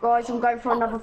Guys, I'm going for another